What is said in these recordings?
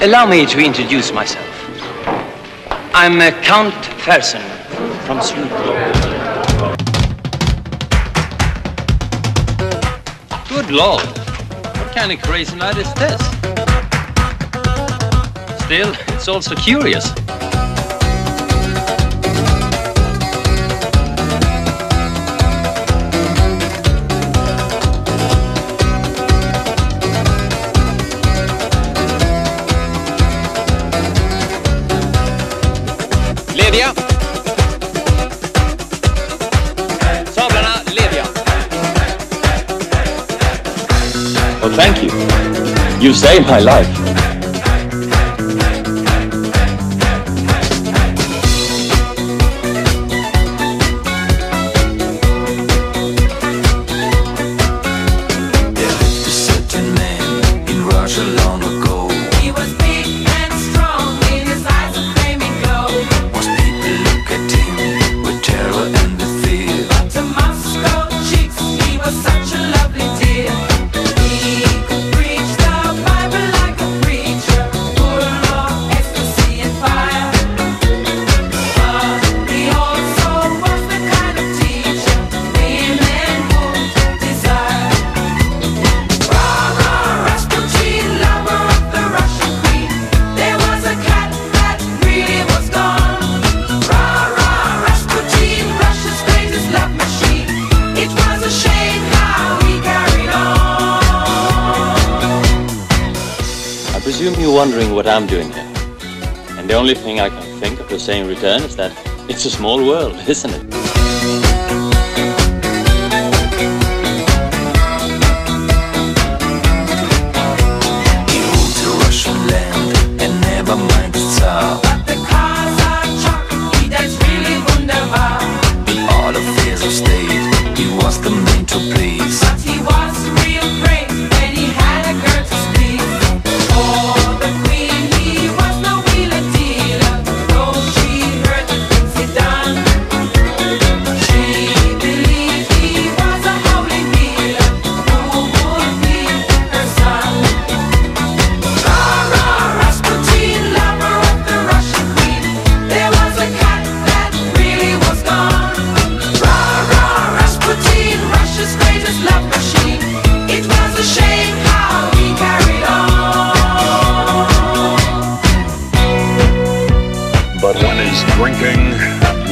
Allow me to introduce myself. I'm uh, Count Fersen from Sweden. Good lord, what kind of crazy night is this? Still, it's also curious. Thank you. You saved my life. presume you're wondering what I'm doing here. And the only thing I can think of to say in return is that it's a small world, isn't it?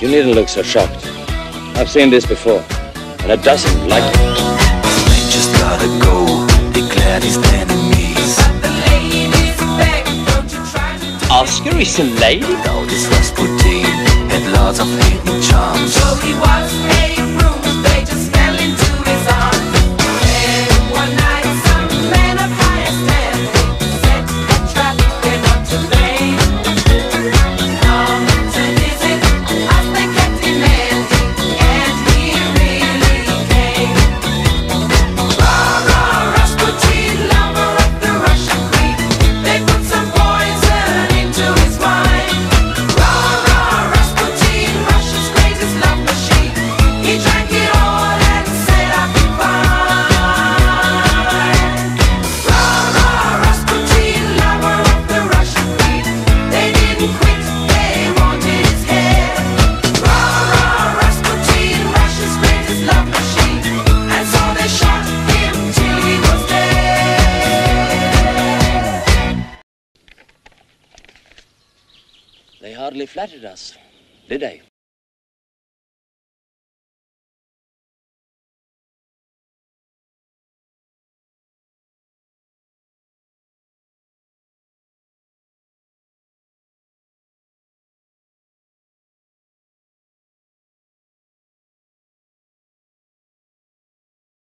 You needn't look so shocked. I've seen this before, and it doesn't like it. The strangers gotta go, declared his enemies. Oscar is a lady? Though this Rasputin had lots of hidden charms. So he was a room. hardly flattered us, did they?